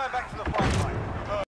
going back to the fight.